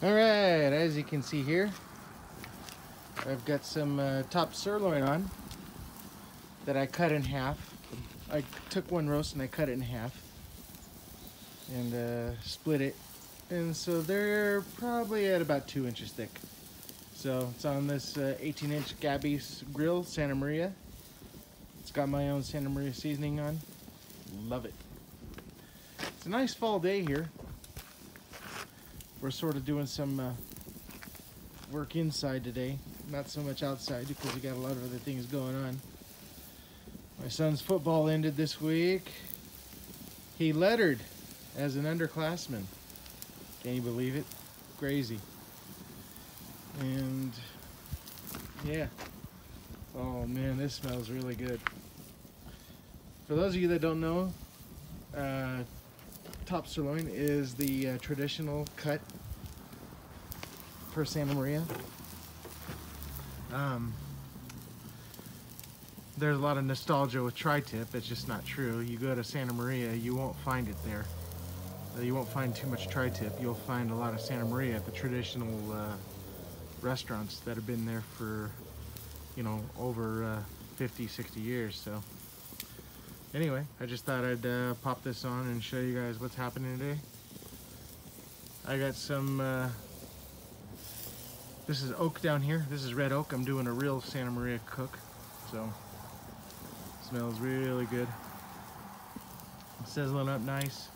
All right, as you can see here, I've got some uh, top sirloin on that I cut in half. I took one roast and I cut it in half and uh, split it. And so they're probably at about two inches thick. So it's on this uh, 18 inch Gabby's grill, Santa Maria. It's got my own Santa Maria seasoning on. Love it. It's a nice fall day here. We're sort of doing some uh, work inside today, not so much outside because we got a lot of other things going on. My son's football ended this week. He lettered as an underclassman. Can you believe it? Crazy. And yeah. Oh man, this smells really good. For those of you that don't know, uh, top sirloin is the uh, traditional cut for Santa Maria. Um, there's a lot of nostalgia with tri-tip. It's just not true. You go to Santa Maria, you won't find it there. Uh, you won't find too much tri-tip. You'll find a lot of Santa Maria at the traditional uh, restaurants that have been there for, you know, over uh, 50, 60 years. So anyway, I just thought I'd uh, pop this on and show you guys what's happening today. I got some, uh, this is oak down here. This is red oak. I'm doing a real Santa Maria cook. So, smells really good. Sizzling up nice.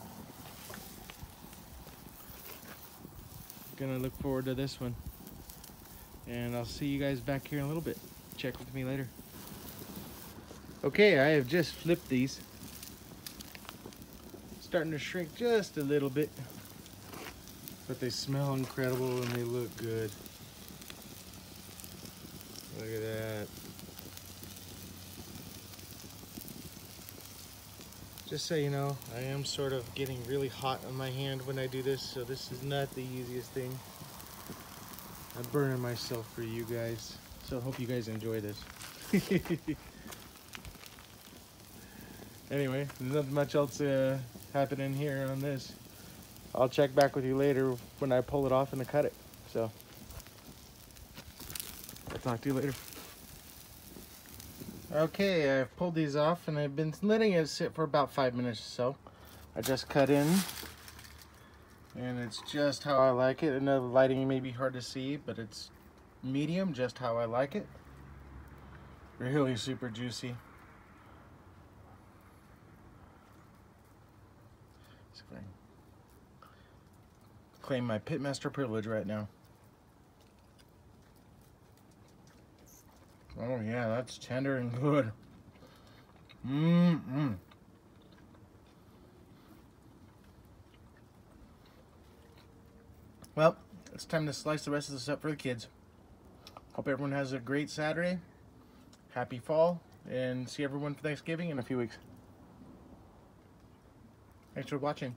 Gonna look forward to this one. And I'll see you guys back here in a little bit. Check with me later. Okay, I have just flipped these. Starting to shrink just a little bit. But they smell incredible and they look good. Look at that. Just so you know, I am sort of getting really hot on my hand when I do this, so this is not the easiest thing. I'm burning myself for you guys, so I hope you guys enjoy this. anyway, there's not much else uh, happening here on this. I'll check back with you later when I pull it off and I cut it. So, I'll talk to you later. Okay, I've pulled these off and I've been letting it sit for about five minutes or so. I just cut in and it's just how I like it. I know the lighting may be hard to see, but it's medium, just how I like it. Really super juicy. Claim my pitmaster privilege right now. Oh yeah, that's tender and good. Mmm. Well, it's time to slice the rest of this up for the kids. Hope everyone has a great Saturday. Happy fall. And see everyone for Thanksgiving in a few weeks. Thanks for watching.